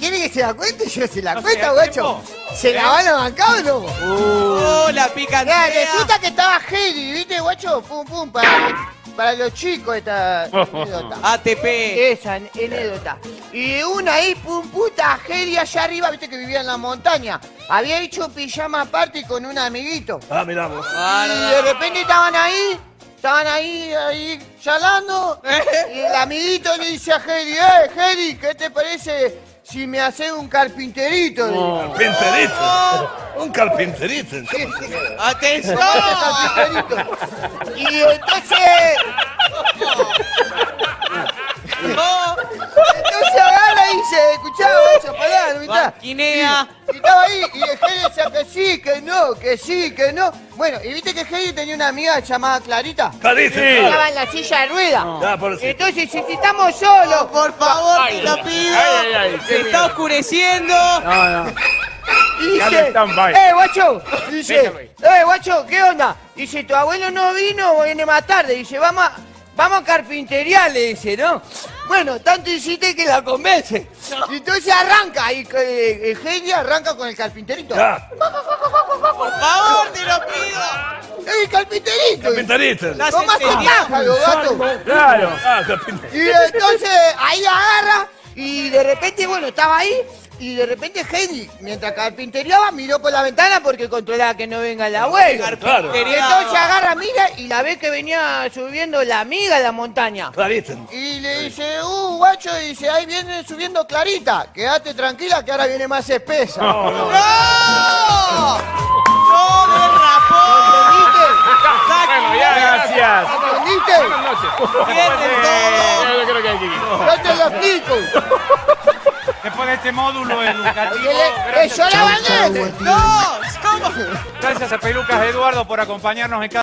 ¿Quiere que se la cuente? Yo se la No cuento, guacho. ¿Se la van a bancar o no? ¡Oh, la Mira, picantera! resulta que estaba Heidi, ¿viste, guacho? Pum, pum, para, para los chicos esta anécdota. ATP. Esa an- anécdota. Y de una ahí, pum, puta, Heidi allá arriba, viste que vivía en la montaña. Había hecho pijama party con un amiguito. Ah, mirá vos. Y de repente estaban ahí, estaban ahí, ahí, charlando. Y el amiguito le dice a Heidi, eh, Heidi, ¿qué te parece si me haces un carpinterito? Digo. Carpinterito. Un carpinterito. Sí, sí. ¡Atención! Carpinterito. Y entonces, ¡No! entonces pará, no está. Maquinea. Y, y estaba ahí, y el Heidi decía que sí, que no, que sí, que no. Bueno, y viste que Heidi tenía una amiga llamada Clarita. Clarita. Estaba en la silla de ruedas. Ya, por. Entonces si estamos solos, Por favor, te lo pido. Ay, ay, ay, Se está oscureciendo. No, no. Y no dice, eh, guacho, dice, eh, guacho, ¿qué onda? Dice, tu abuelo no vino o viene más tarde. Dice, vamos a, vamos a carpintería, le dice, ¿no? Bueno, tanto insiste que la convence. Y entonces arranca, y eh, arranca con el carpinterito. Ya. Por favor, te lo pido. ¡El carpinterito! Carpinterito. La ¿Cómo hace centenial. pájaro, gato? Claro. Ah, carpinterito. Y entonces ahí agarra y de repente, bueno, estaba ahí y de repente Heidi, mientras carpinteriaba, miró por la ventana porque controlaba que no venga el abuelo. Claro. Y entonces agarra, mira y la ve que venía subiendo la amiga de la montaña. Clarita. Y le dice, uh, guacho, dice, ahí viene subiendo Clarita. Quédate tranquila que ahora viene más espesa. ¡No! ¡No, derrapó! Bueno, ya, gracias. ¿Entendiste? Buenas noches. Pierden todo. Yo creo que hay que ir. Yo te lo explico. Este módulo educativo, que nene. ¡No! ¿Cómo? gracias a Pelucas Eduardo por acompañarnos en cada